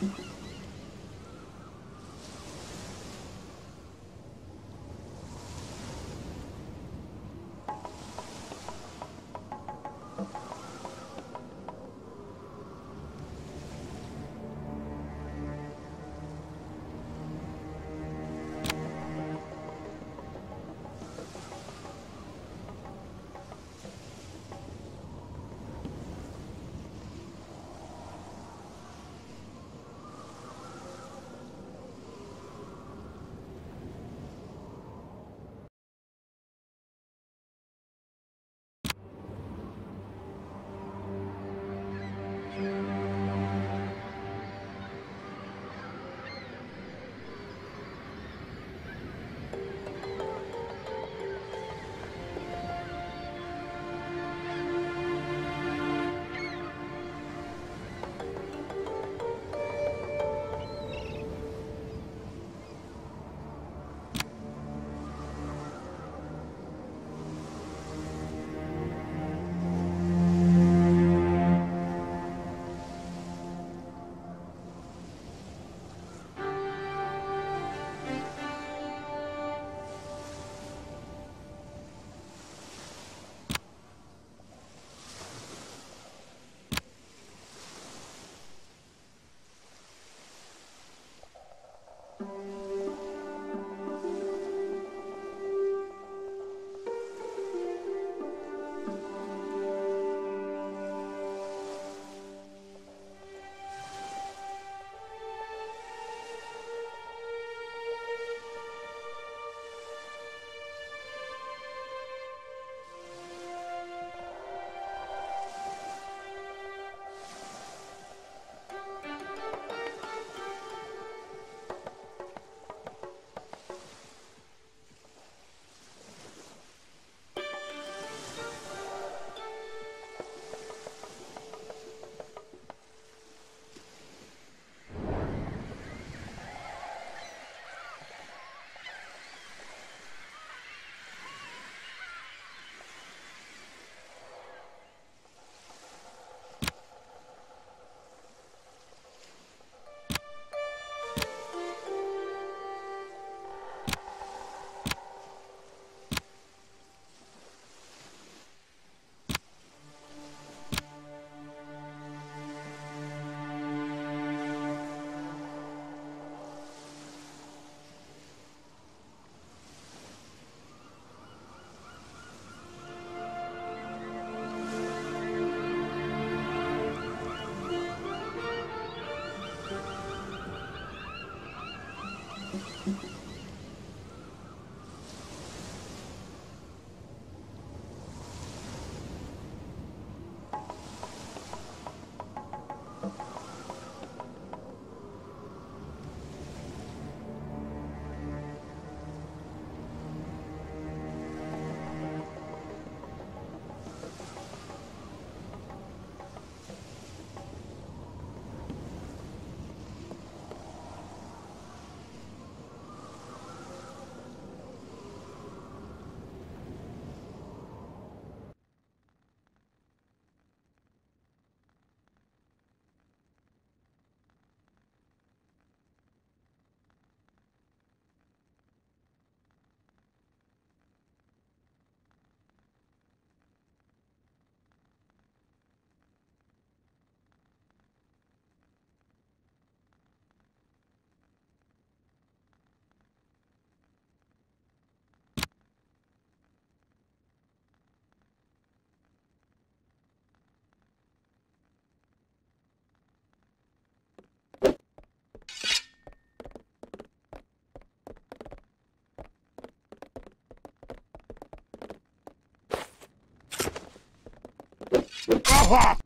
Thank you. Ha!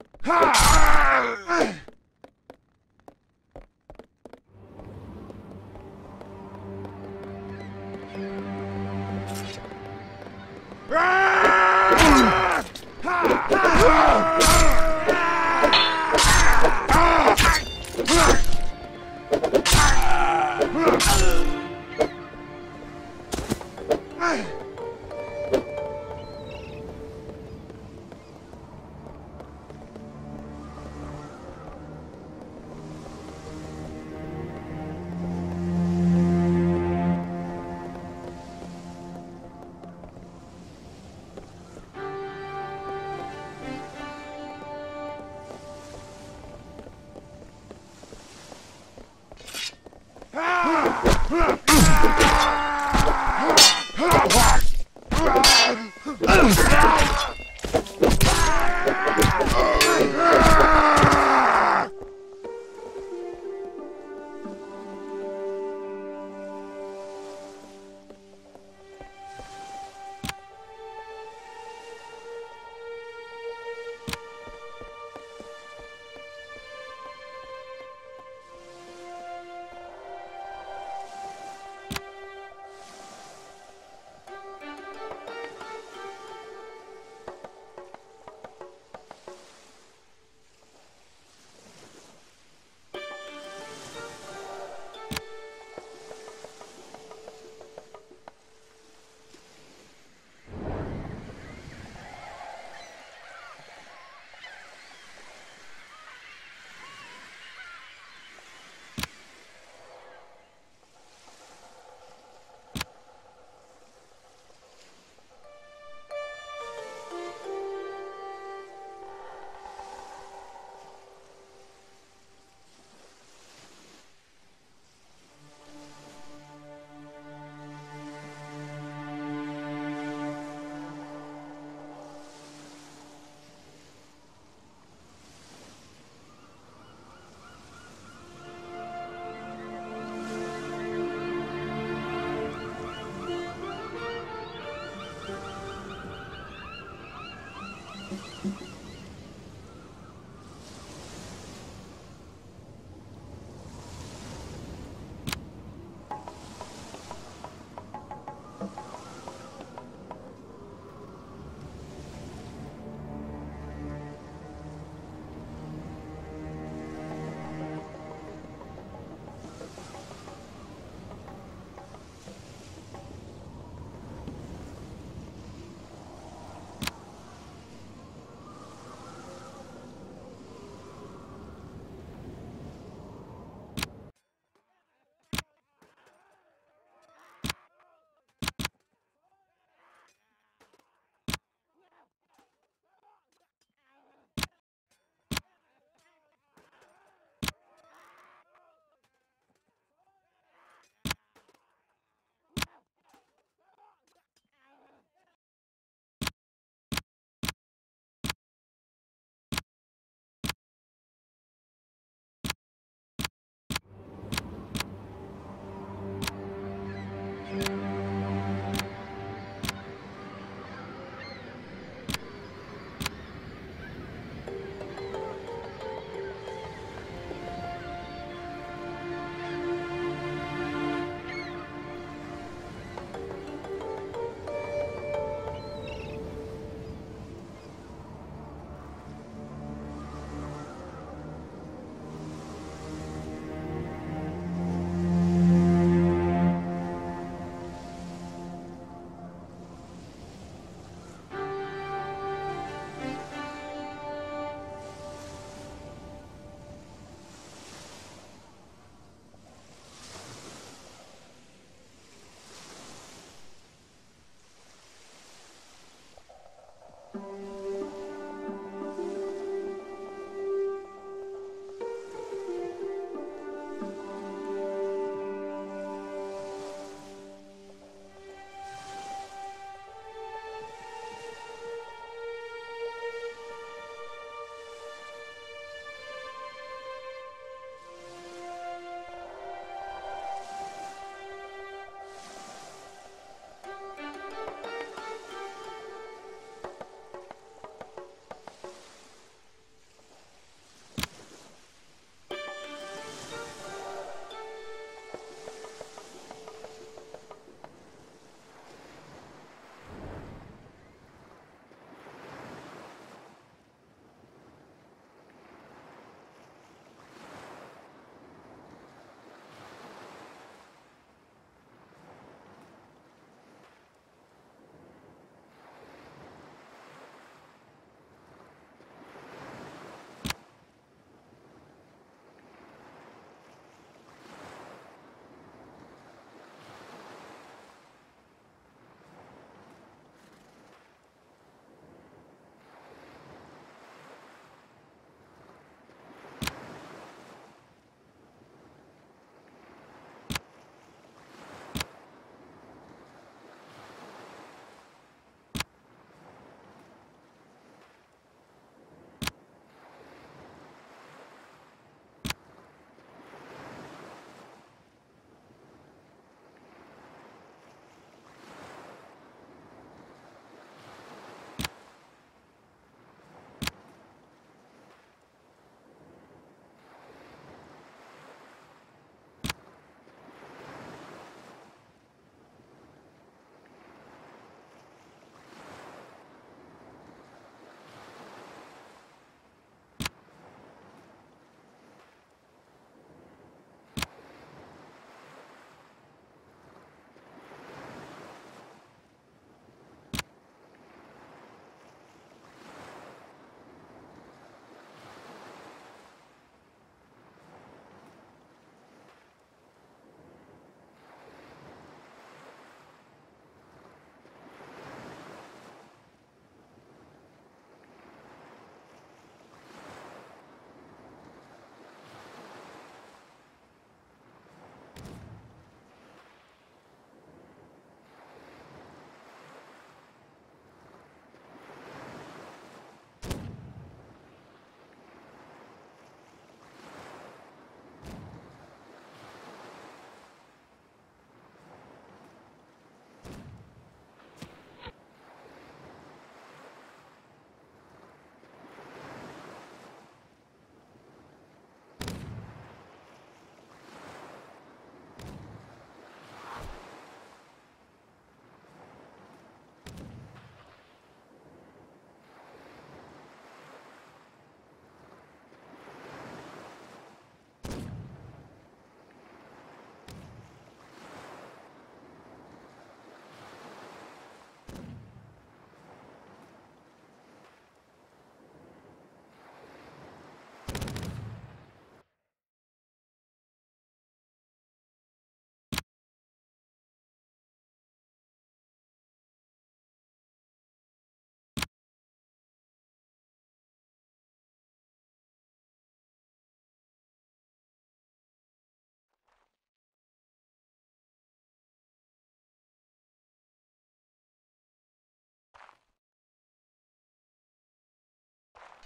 Thank you.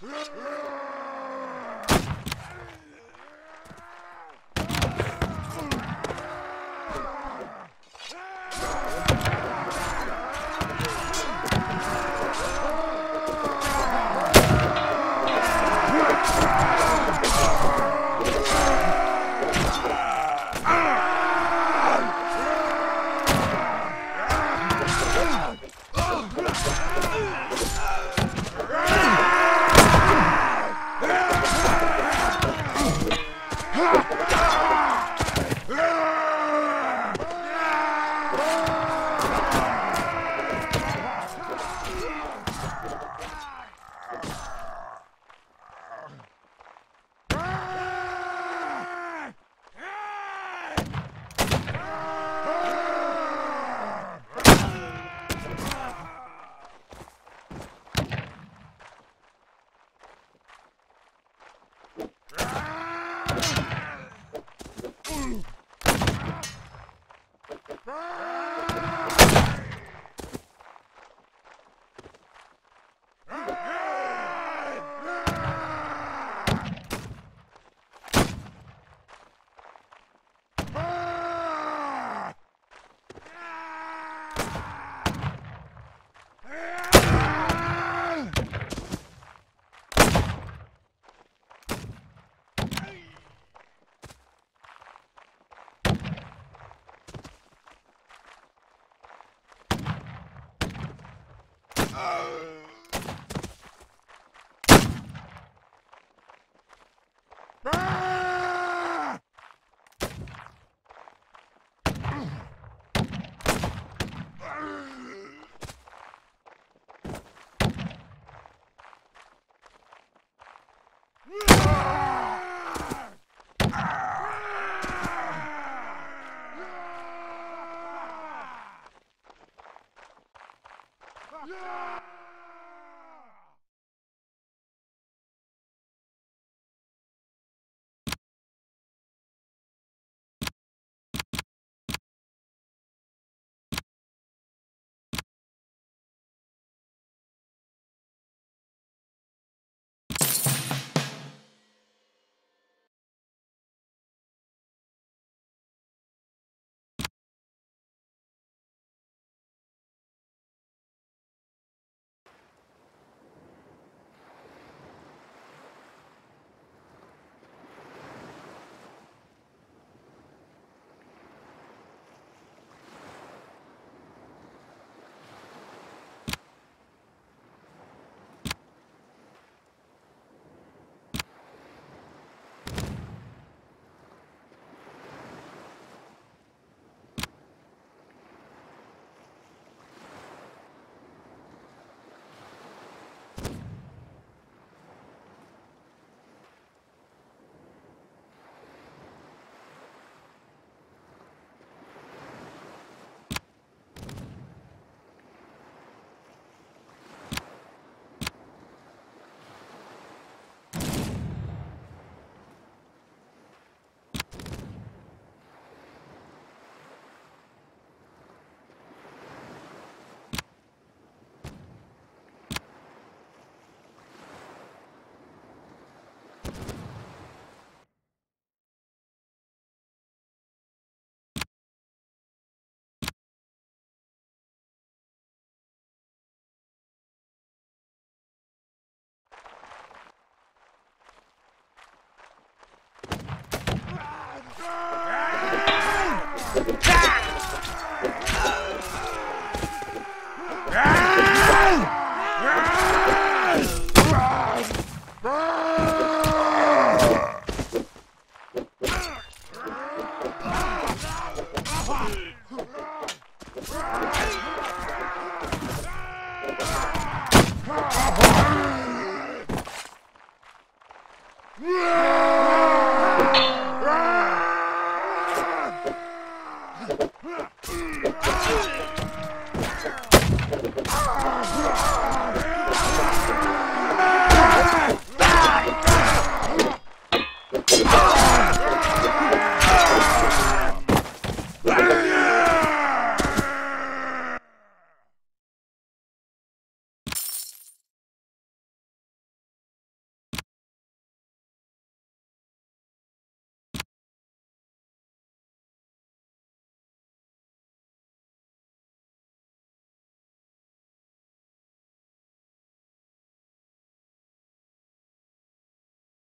Yeah! No!